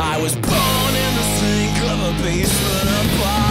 I was born in the sink of a basement apartment.